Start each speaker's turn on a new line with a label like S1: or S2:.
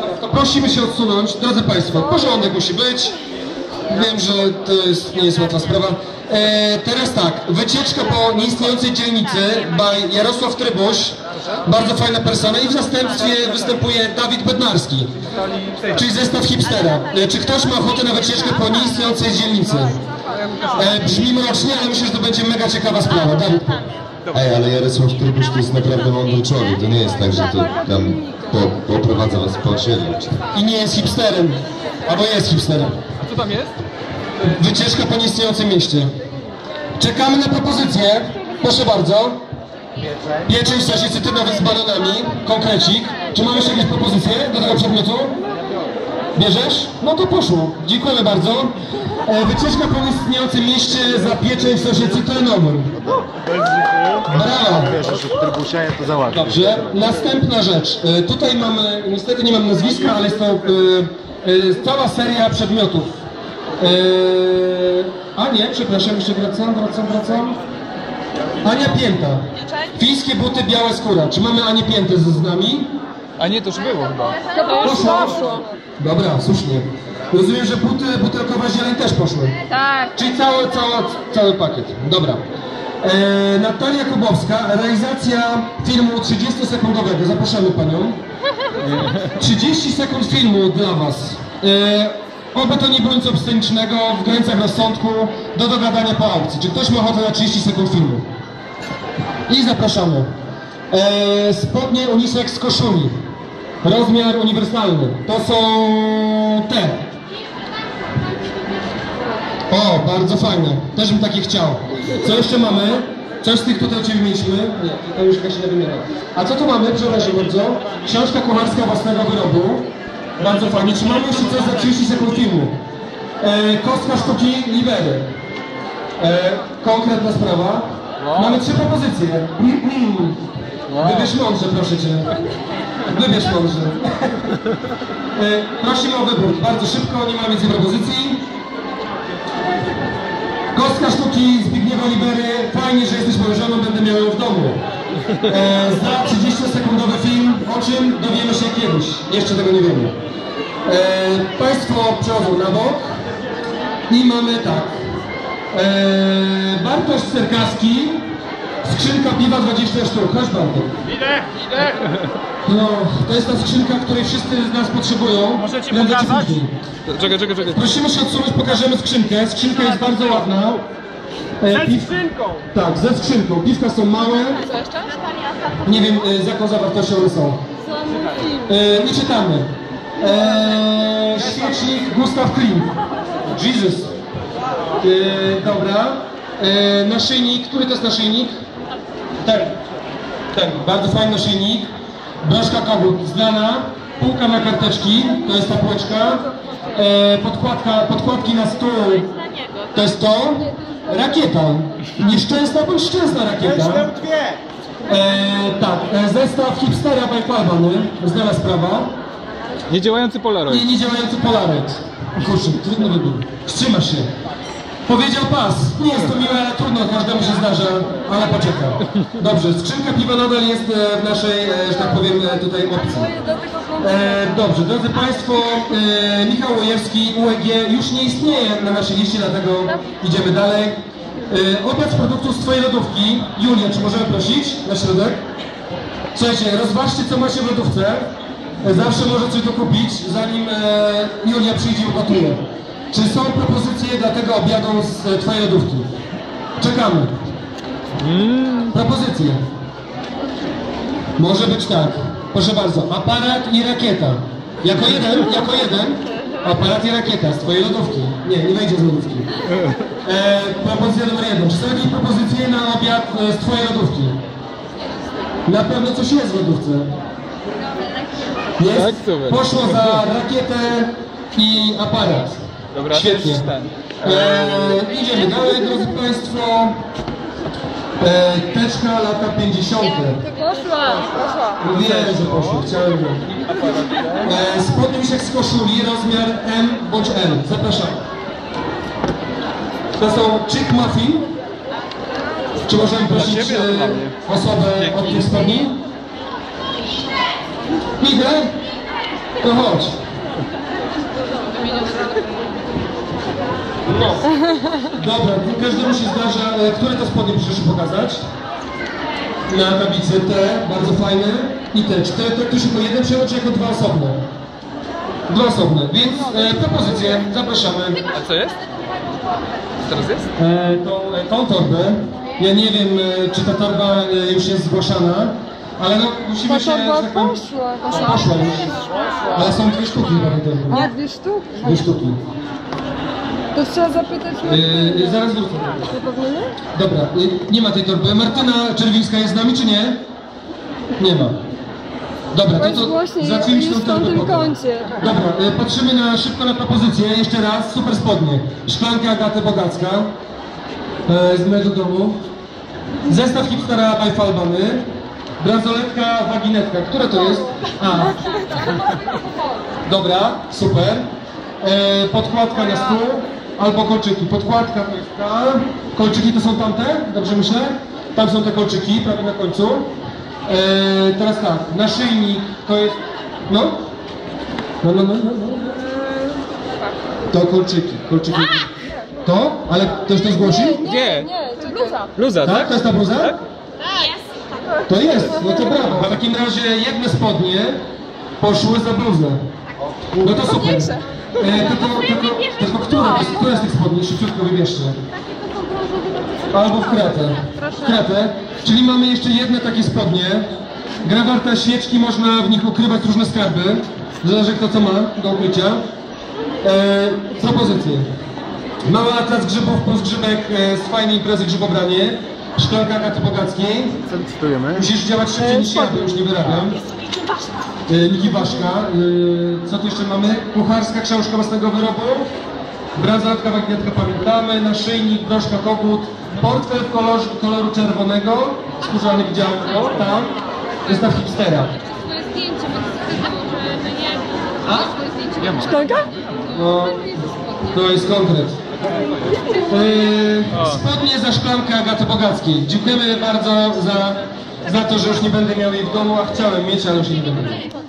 S1: dobra, to prosimy się odsunąć. Drodzy Państwo, porządek musi być. Wiem, że to jest, nie jest łatwa sprawa. E, teraz tak, wycieczka po nieistniejącej dzielnicy by Jarosław Trybusz, bardzo fajna persona i w zastępstwie występuje Dawid Bednarski, czyli zestaw hipstera. E, czy ktoś ma ochotę na wycieczkę po nieistniejącej dzielnicy? E, brzmi mrocznie, ale myślę, że to będzie mega ciekawa sprawa. Dawid,
S2: Ej, ale Jarosław Trybusz to jest naprawdę mądry człowiek. To nie jest tak, że to tam poprowadza was po osiedlu. czy-
S1: i nie jest hipsterem, albo jest hipsterem.
S3: A co tam jest?
S1: Wycieczka po nieistniejącym mieście. Czekamy na propozycję. Proszę bardzo. Pieczeń w sosie cytrynowym z bananami. Konkrecik. Czy mamy jeszcze jakieś propozycje do tego przedmiotu? Bierzesz? No to poszło. Dziękujemy bardzo. E, wycieczka po nieistniejącym mieście za pieczeń w sosie cytrynowym. Brawo.
S4: Wiesz, że w trybusie ja to załatwię.
S1: Dobrze. Następna rzecz. E, Tutaj mamy, niestety nie mam nazwiska, ale jest to e, e, cała seria przedmiotów. E, a nie, przepraszam, jeszcze wracam, wracam, wracam. Ania Pięta. Fińskie buty, biała skóra. Czy mamy Anię Piętę z, z nami?
S3: A nie, to już było chyba.
S1: Poszło. Dobra, słusznie. Rozumiem, że buty, butelkowa zieleń też poszły.
S5: Tak.
S1: Czyli cały, cały, cały pakiet. Dobra. E, Natalia Kubowska, realizacja filmu 30-sekundowego. Zapraszamy Panią. 30 sekund filmu dla Was. E, oby to nie było nic obscenicznego, w granicach rozsądku, do dogadania po aukcji. Czy ktoś ma ochotę na 30 sekund filmu? I zapraszamy. E, spodnie unisex z koszuli. Rozmiar uniwersalny. To są te. O, bardzo fajne. Też bym takie chciał. Co jeszcze mamy? Coś z tych tutaj Ciebie mieliśmy? Nie, to już jakaś inna wymiana. A co tu mamy? Przepraszam bardzo. Książka kucharska własnego wyrobu. Bardzo fajnie. Czy mamy jeszcze coś za 30 sekund filmu? E, kostka sztuki Libery. E, konkretna sprawa. Mamy trzy propozycje. Wybierz mądrze, proszę Cię. Wybierz mądrze. E, prosimy o wybór. Bardzo szybko, nie ma więcej propozycji. Kostka sztuki Zbigniewa Libery. Fajnie, że jesteś moją żoną, będę miał ją w domu. E, za 30-sekundowy film, o czym dowiemy się kiedyś. Jeszcze tego nie wiemy. E, państwo przechodzą na bok i mamy tak. Bartosz Serkaski, skrzynka piwa 20 sztuk. Chodź Bartek.
S3: Idę, idę.
S1: No, to jest ta skrzynka, której wszyscy z nas potrzebują.
S3: Możecie
S1: czy
S3: pokazać? Czekaj, czekaj, czekaj.
S1: Prosimy się odsunąć, pokażemy skrzynkę. Skrzynka jest bardzo ładna. E, piw...
S3: skrzynką.
S1: Tak, ze skrzynką. Piwka są małe.
S5: Co jeszcze?
S1: Nie wiem e, z jaką zawartością one są. E, nie czytamy. E, świecznik Gustav Klimt. Jesus. E, dobra. E, naszyjnik. Który to jest naszyjnik? Ten. Ten. Bardzo fajny naszyjnik. Broszka kogut znana. Półka na karteczki. To jest ta półeczka. E, podkładka, podkładki na stół. To jest to. Rakieta. Nieszczęsna bądź szczęsna rakieta.
S4: dwie!
S1: E, tak, e, zestaw hipstera by Palmany, znana sprawa.
S3: Niedziałający Polaroid.
S1: I niedziałający Polaroid. Kurczę, trudny wybór. Wstrzymasz się. Powiedział pas. Nie jest to miłe, ale trudno, każdemu się zdarza, ale poczeka. Dobrze, skrzynka piwa nadal jest e, w naszej, e, że tak powiem, e, tutaj opcji. Dobrze, drodzy Państwo, Michał Łojewski, UEG już nie istnieje na naszej liście, dlatego idziemy dalej. E, obraz produktów z Twojej lodówki. Julia, czy możemy prosić na środek? Słuchajcie, rozważcie co macie w lodówce. Zawsze może coś dokupić, zanim Julia przyjdzie i ugotuje. Czy są propozycje dla tego obiadu z e, Twojej lodówki? Czekamy. Propozycje. Może być tak. Proszę bardzo, aparat i rakieta. Jako jeden, jako jeden. Aparat i rakieta z Twojej lodówki. Nie, nie wejdzie z lodówki. E, propozycja numer jeden. Czy są jakieś propozycje na obiad e, z Twojej lodówki? Na pewno coś jest w lodówce. Jest?
S3: Tak.
S1: Poszło za rakietę i aparat.
S3: Dobra, to
S1: Świetnie.
S3: już ten.
S1: E, idziemy dalej, drodzy Państwo. E, teczka lata 50.
S5: Poszła. Poszła.
S1: Wiem, że poszło, chciałem go. E, spodnie z koszuli, rozmiar M bądź L. Zapraszam. To są chick muffin. Czy możemy prosić e, osobę od tych spodni? Idę. No chodź. No. Dobra, każdemu się zdarza, które to spodnie proszę pokazać? Na tablicy te, bardzo fajne. I te, czy te traktujesz jako jeden przełód, czy jako dwa osobne? Dwa osobne, więc e, propozycje, zapraszamy.
S3: A co jest? Co teraz jest?
S1: E, tą, e, tą torbę. Ja nie wiem, e, czy ta torba e, już jest zgłaszana, ale no musimy
S5: Ta
S1: się...
S5: torba
S1: że tak powiem-
S5: poszła.
S1: A, poszła już. Ale są dwie sztuki.
S5: A, dwie sztuki.
S1: Dwie sztuki.
S5: To trzeba zapytać
S1: E, e, zaraz wrócę.
S5: Nie powinny?
S1: Dobra, e, nie ma tej torby. Martyna Czerwińska jest z nami, czy nie? Nie ma. Dobra, to,
S5: Bądź
S1: to
S5: głośniej,
S1: zacznijmy
S5: już
S1: tą
S5: w
S1: torbę
S5: tamtym
S1: potem.
S5: kącie.
S1: Dobra, patrzymy na, szybko na propozycję. Jeszcze raz, super spodnie. Szklanka Agaty Bogacka e, z mojego domu. Zestaw hipstera by Falbany. Bransoletka, waginetka. Które to jest? A. Dobra, super. E, podkładka na stół. Albo kolczyki. Podkładka to jest ta. Kolczyki to są tamte? Dobrze myślę? Tam są te kolczyki, prawie na końcu. E, teraz tak, naszyjnik to jest... No? No, no, no, no. no. To kolczyki, kolczyki. To? Ale ktoś to zgłosił?
S5: Nie, nie, czekaj.
S3: Bluza,
S1: Tak?
S3: tak?
S1: To jest ta bluza? To jest, no to brawo. W takim razie jedne spodnie poszły za bluzę. No to super. E, tylko, tylko, tylko które, z tych spodni szybciutko wybierzcie? Albo w kratę. W kratę. Czyli mamy jeszcze jedne takie spodnie. Grawarta świeczki, można w nich ukrywać różne skarby. Zależy kto co ma do ukrycia. E, propozycje. Mały atlas grzybów plus grzybek e, z fajnej imprezy grzybobranie. Szklanka Agaty Bogackiej.
S3: Co licytujemy?
S1: Musisz działać szybciej niż ja, bo już nie wyrabiam. E, Niki Waszka. E, co tu jeszcze mamy? Kucharska książka własnego wyrobu. Bransoletka, wagnetka pamiętamy. Naszyjnik, broszka, kogut. Portfel w kolorze, koloru czerwonego. Skórzany widziałem. O, tam. Zestaw hipstera.
S4: swoje zdjęcie, bo wtedy możemy nie...
S1: A?
S5: Szklanka?
S1: No, to jest konkret. Yy, spodnie za szklankę Agaty Bogackiej. Dziękujemy bardzo za, za to, że już nie będę miał jej w domu, a chciałem mieć, ale już nie będę. miał.